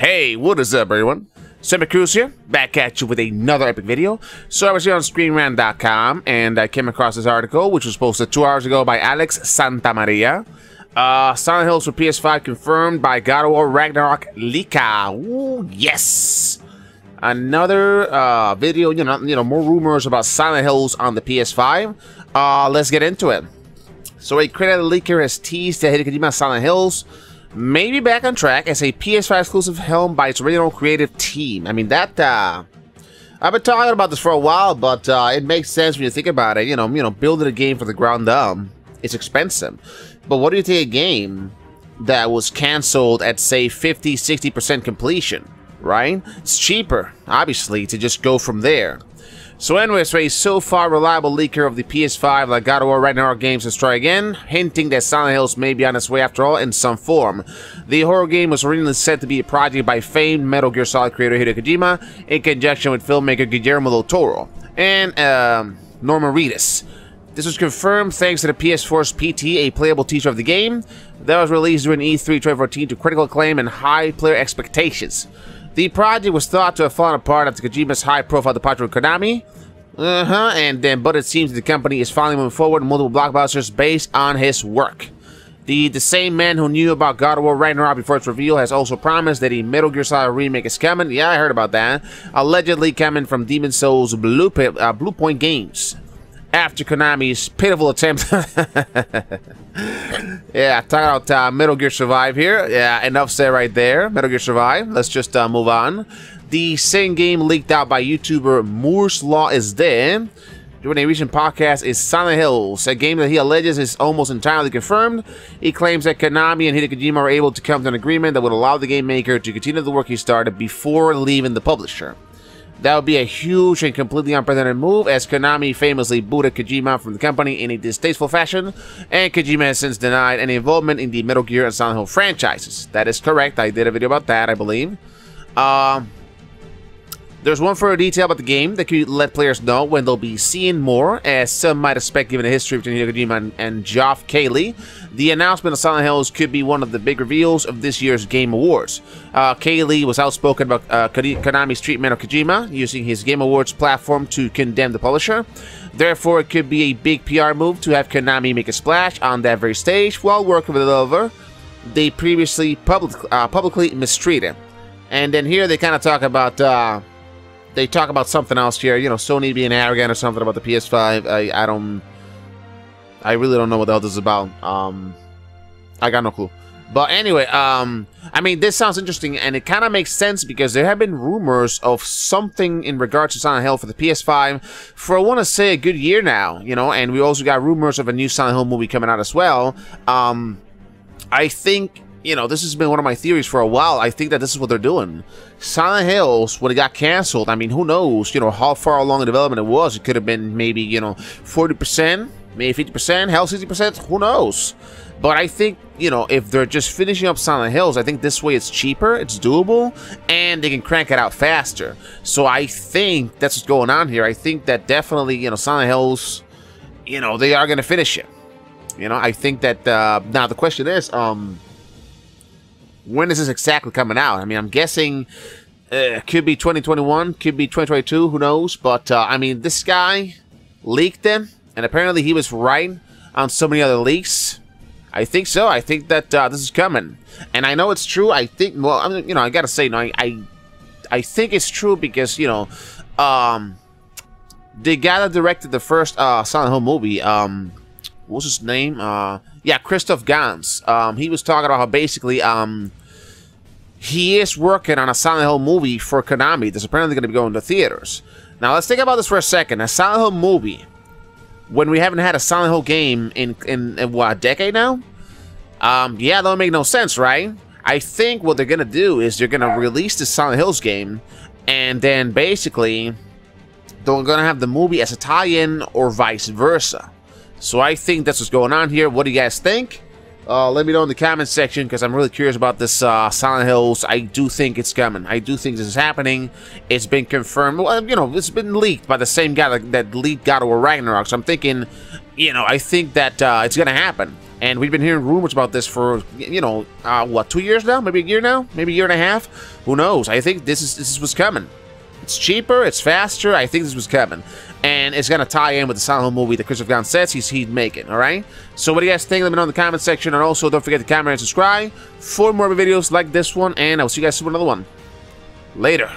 Hey, what is up, everyone? Soma Cruz here, back at you with another epic video. So I was here on ScreenRant.com, and I came across this article, which was posted two hours ago by Alex Santamaria. Uh, Silent Hills for PS5 confirmed by God of War Ragnarok Leaka. Ooh, yes! Another uh, video, you know, you know, more rumors about Silent Hills on the PS5. Uh, let's get into it. So a credit leaker has teased that Hideo Kojima Silent Hills maybe back on track as a PS5 exclusive helm by its original creative team. I mean, that, uh, I've been talking about this for a while, but uh, it makes sense when you think about it. You know, you know, building a game for the ground up, it's expensive. But what do you take a game that was canceled at, say, 50, 60% completion, right? It's cheaper, obviously, to just go from there. So anyways, a so far reliable leaker of the PS5 like God of War Ragnarok games has tried again, hinting that Silent Hills may be on its way after all in some form. The horror game was originally said to be a project by famed Metal Gear Solid creator Hideo Kojima in conjunction with filmmaker Guillermo del Toro and uh, Norman Reedus. This was confirmed thanks to the PS4's PT, a playable teaser of the game, that was released during E3 2014 to critical acclaim and high player expectations. The project was thought to have fallen apart after Kojima's high-profile departure with Konami. Uh-huh, and then, but it seems the company is finally moving forward with multiple blockbusters based on his work. The, the same man who knew about God of War Ragnarok before its reveal has also promised that a Metal Gear Solid remake is coming. Yeah, I heard about that. Allegedly coming from Demon's Souls Blue, uh, Bluepoint Games. After Konami's pitiful attempt yeah, talk about uh, Metal Gear Survive here. Yeah, enough said right there. Metal Gear Survive. Let's just uh, move on. The same game leaked out by YouTuber Moore's Law is Dead during a recent podcast is Silent Hills, a game that he alleges is almost entirely confirmed. He claims that Konami and Hideo were able to come to an agreement that would allow the game maker to continue the work he started before leaving the publisher. That would be a huge and completely unprecedented move, as Konami famously booted Kojima from the company in a distasteful fashion, and Kojima has since denied any involvement in the Metal Gear and Silent Hill franchises. That is correct, I did a video about that, I believe. Um, there's one further detail about the game that could let players know when they'll be seeing more, as some might expect given the history between Hideo Kojima and, and Geoff Keighley. The announcement of Silent Hills could be one of the big reveals of this year's Game Awards. Uh, Keighley was outspoken about uh, Konami's treatment of Kojima, using his Game Awards platform to condemn the publisher. Therefore, it could be a big PR move to have Konami make a splash on that very stage while working with the lover they previously public, uh, publicly mistreated. And then here they kind of talk about uh, they talk about something else here. You know, Sony being arrogant or something about the PS5. I I don't. I really don't know what the hell this is about. Um, I got no clue. But anyway, um, I mean, this sounds interesting, and it kind of makes sense because there have been rumors of something in regards to Silent Hill for the PS5 for, I want to say, a good year now, you know, and we also got rumors of a new Silent Hill movie coming out as well. Um, I think you know, this has been one of my theories for a while. I think that this is what they're doing. Silent Hills, when it got canceled, I mean, who knows, you know, how far along in development it was. It could have been maybe, you know, 40%, maybe 50%, hell, 60%, who knows. But I think, you know, if they're just finishing up Silent Hills, I think this way it's cheaper, it's doable, and they can crank it out faster. So I think that's what's going on here. I think that definitely, you know, Silent Hills, you know, they are going to finish it. You know, I think that, uh, now the question is, um, when is this exactly coming out? I mean, I'm guessing uh, could be 2021, could be 2022, who knows? But uh, I mean, this guy leaked them, and apparently he was right on so many other leaks. I think so. I think that uh, this is coming, and I know it's true. I think. Well, I mean, you know, I gotta say, no, I, I, I think it's true because you know, um, the guy that directed the first uh, Silent Hill movie, um, what's his name? Uh, yeah, Christophe Gans. Um, he was talking about how basically, um, he is working on a Silent Hill movie for Konami that's apparently going to be going to theaters. Now, let's think about this for a second. A Silent Hill movie, when we haven't had a Silent Hill game in, in, in what, a decade now? Um, yeah, that would make no sense, right? I think what they're going to do is they're going to release the Silent Hills game, and then basically, they're going to have the movie as a tie-in or vice versa. So I think that's what's going on here. What do you guys think? Uh, let me know in the comments section because I'm really curious about this uh, Silent Hills. I do think it's coming. I do think this is happening. It's been confirmed. Well, you know, it's been leaked by the same guy that, that leaked God of War Ragnarok. So I'm thinking, you know, I think that uh, it's going to happen. And we've been hearing rumors about this for, you know, uh, what, two years now? Maybe a year now? Maybe a year and a half? Who knows? I think this is this is what's coming. It's cheaper, it's faster. I think this was Kevin. And it's going to tie in with the Silent Hill movie that Christopher Gans says he's, he's making, all right? So what do you guys think? Let me know in the comment section. And also, don't forget to comment and subscribe for more videos like this one. And I'll see you guys soon another one. Later.